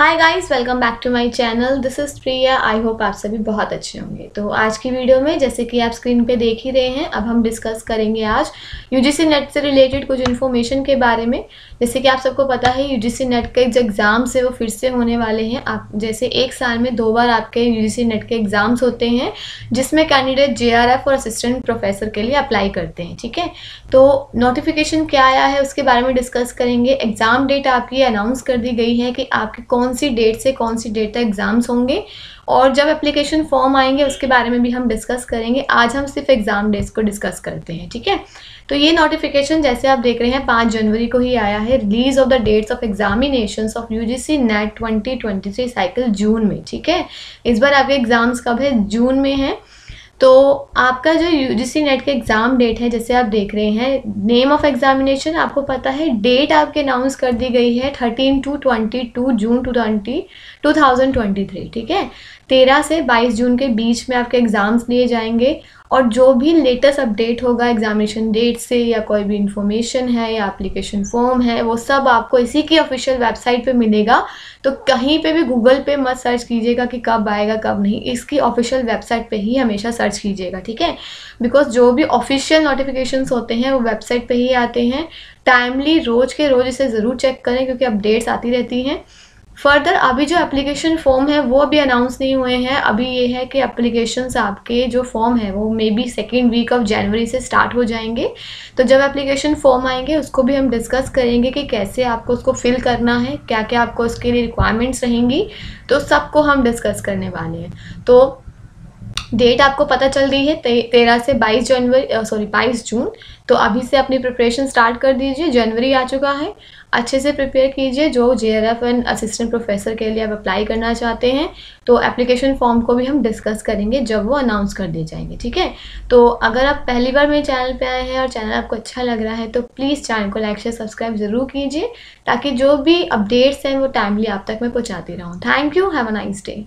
Hi guys welcome back to my channel this is Priya I hope आप सभी बहुत अच्छे होंगे। तो आज की वीडियो में, जैसे कि आप स्क्रीन पे देख ही रहे हैं, अब हम डिस्कस करेंगे आज यूजीसी नेट से रिलेटेड कुछ इन्फॉर्मेशन के बारे में। जैसे कि आप सबको पता है यूजीसी नेट के जो एग्ज़ाम्स है, वो फिर से होने वाले हैं। आप, जैसे एक साल में दो बार आपके यू जी सी नेट के एग्ज़ाम्स होते हैं, जिसमें कैंडिडेट जे आर एफ़ और असिस्टेंट प्रोफेसर के लिए अप्लाई करते हैं, ठीक है? तो नोटिफिकेशन क्या आया है, उसके बारे में डिस्कस करेंगे। एग्ज़ाम डेट आपकी अनाउंस कर दी गई है कि आपकी कौन सी डेट से कौन सी डेट तक एग्ज़ाम्स होंगे और जब एप्लीकेशन फॉर्म आएँगे, उसके बारे में भी हम डिस्कस करेंगे। आज हम सिर्फ़ एग्ज़ाम डेट्स को डिस्कस करते हैं, ठीक है? तो ये नोटिफिकेशन जैसे आप देख रहे हैं, पाँच जनवरी को ही आया है। Release of the dates of examination of U G C NET twenty twenty three cycle June में, ठीक है? इस बार आपके एग्ज़ाम्स कब है? जून में है। तो आपका जो यू जी सी नेट का एग्ज़ाम डेट है, जैसे आप देख रहे हैं नेम ऑफ़ एग्जामिनेशन आपको पता है डेट आपके अनाउंस कर दी गई है thirteen to twenty two June to twenty two thousand twenty three ठीक है? तेरह से बाईस जून के बीच में आपके एग्ज़ाम्स लिए जाएँगे और जो भी लेटेस्ट अपडेट होगा एग्जामिनेशन डेट से या कोई भी इंफॉर्मेशन है या एप्लीकेशन फॉर्म है, वो सब आपको इसी की ऑफिशियल वेबसाइट पे मिलेगा। तो कहीं पे भी गूगल पे मत सर्च कीजिएगा कि कब आएगा, कब नहीं, इसकी ऑफिशियल वेबसाइट पे ही हमेशा सर्च कीजिएगा, ठीक है? बिकॉज़ जो भी ऑफिशियल नोटिफिकेशन होते हैं, वो वेबसाइट पर ही आते हैं। टाइमली रोज़ के रोज़ इसे ज़रूर चेक करें, क्योंकि अपडेट्स आती रहती हैं। फर्दर अभी जो एप्लीकेशन फॉर्म है, वो अभी अनाउंस नहीं हुए हैं। अभी ये है कि एप्लीकेशन आपके जो फॉर्म है, वो may be second week of जनवरी से स्टार्ट हो जाएँगे। तो जब एप्लीकेशन फॉर्म आएँगे, उसको भी हम डिस्कस करेंगे कि कैसे आपको उसको फिल करना है क्या क्या आपको उसके लिए रिक्वायरमेंट्स रहेंगी। तो सबको हम डिस्कस करने वाले हैं। तो डेट आपको पता चल रही है ते, तेरह से बाईस जनवरी सॉरी बाईस जून। तो अभी से अपनी प्रिपरेशन स्टार्ट कर दीजिए जनवरी आ चुका है। अच्छे से प्रिपेयर कीजिए जो J R F and assistant professor के लिए आप अप्लाई करना चाहते हैं तो एप्लीकेशन फॉर्म को भी हम डिस्कस करेंगे जब वो अनाउंस कर दिए जाएँगे ठीक है? तो अगर आप पहली बार मेरे चैनल पे आए हैं और चैनल आपको अच्छा लग रहा है तो प्लीज़ चैनल को लाइक शेयर सब्सक्राइब ज़रूर कीजिए ताकि जो भी अपडेट्स हैं वो टाइमली आप तक मैं पहुँचाती रहूँ। Thank you have a nice day